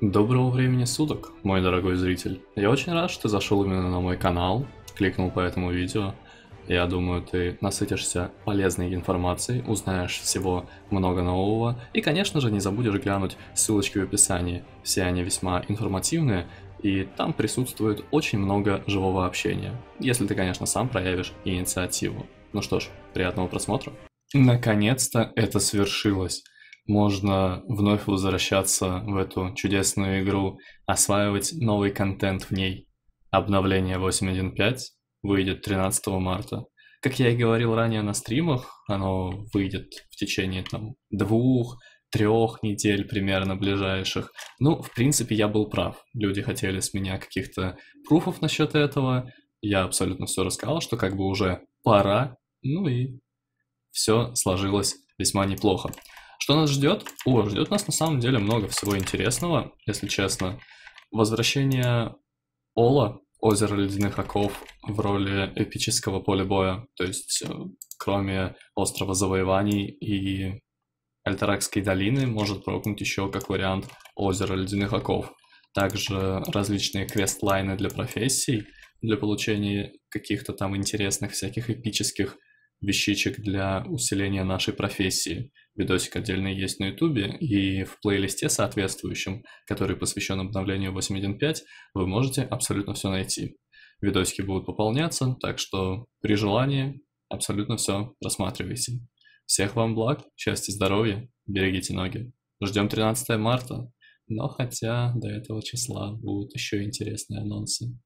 Доброго времени суток, мой дорогой зритель. Я очень рад, что ты зашел именно на мой канал, кликнул по этому видео. Я думаю, ты насытишься полезной информацией, узнаешь всего много нового. И, конечно же, не забудешь глянуть ссылочки в описании. Все они весьма информативные, и там присутствует очень много живого общения. Если ты, конечно, сам проявишь инициативу. Ну что ж, приятного просмотра. Наконец-то это свершилось можно вновь возвращаться в эту чудесную игру, осваивать новый контент в ней. Обновление 8.1.5 выйдет 13 марта. Как я и говорил ранее на стримах, оно выйдет в течение там двух, трех недель примерно ближайших. Ну, в принципе, я был прав. Люди хотели с меня каких-то пруфов насчет этого. Я абсолютно все рассказал, что как бы уже пора. Ну и все сложилось весьма неплохо. Что нас ждет? О, ждет нас на самом деле много всего интересного, если честно. Возвращение Ола, озера ледяных оков, в роли эпического поля боя. То есть, э, кроме острова завоеваний и Альтаракской долины, может прокнуть еще как вариант озера ледяных оков. Также различные квест-лайны для профессий, для получения каких-то там интересных всяких эпических вещичек для усиления нашей профессии. Видосик отдельно есть на ютубе, и в плейлисте соответствующем, который посвящен обновлению 8.1.5, вы можете абсолютно все найти. Видосики будут пополняться, так что при желании абсолютно все рассматривайте. Всех вам благ, счастья, здоровья, берегите ноги. Ждем 13 марта, но хотя до этого числа будут еще интересные анонсы.